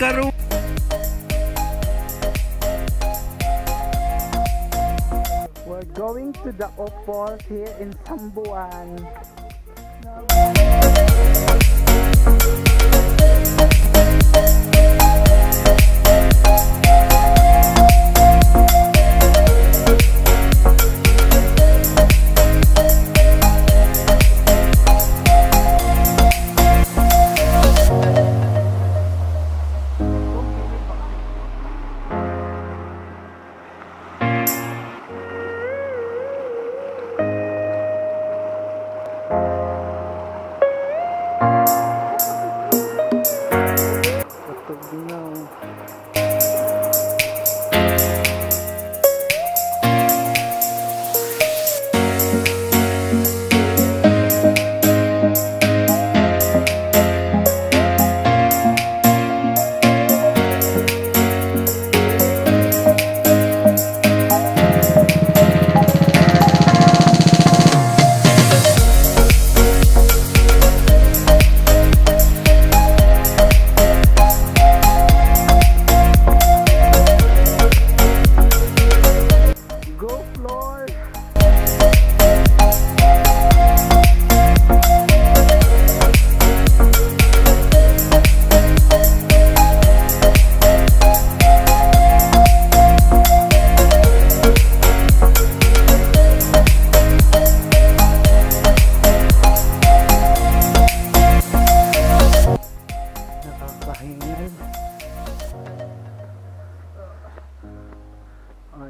We're going to the Oak Falls here in Samboan.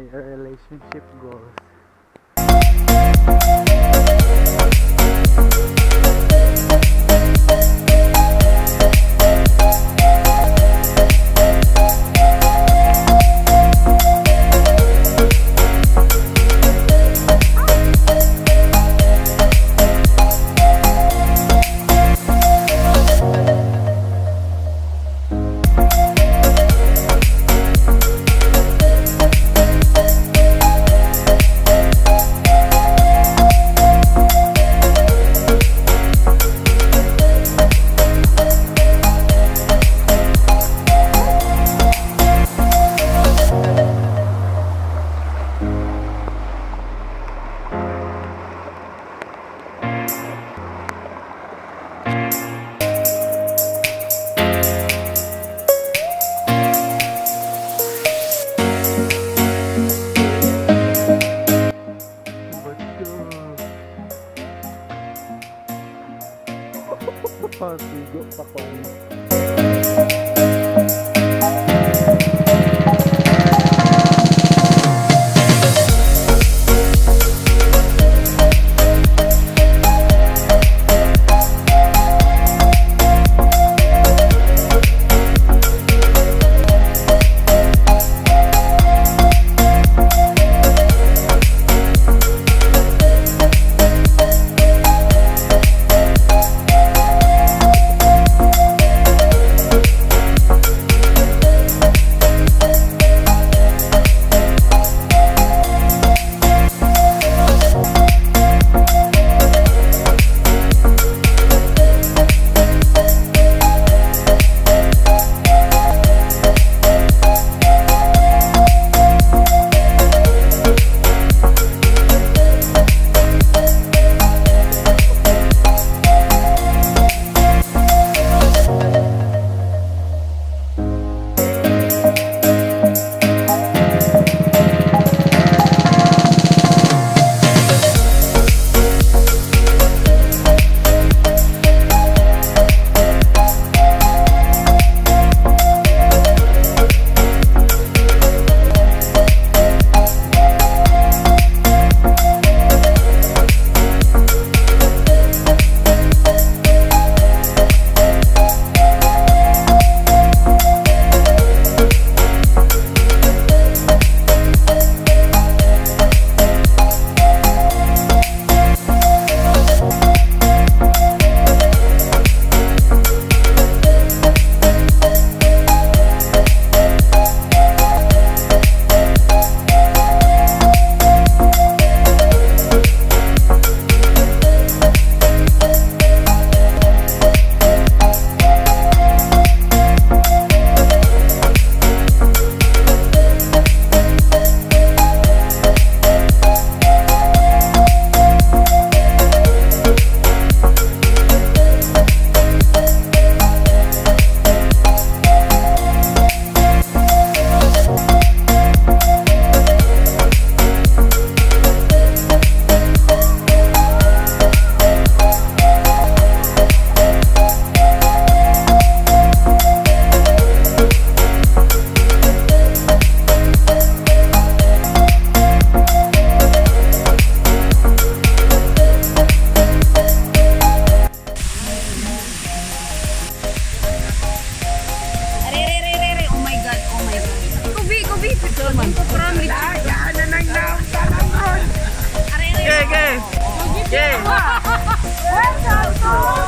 Your relationship goals. Man? Laya na nang naong talangon! Okay, okay. Okay. Welcome to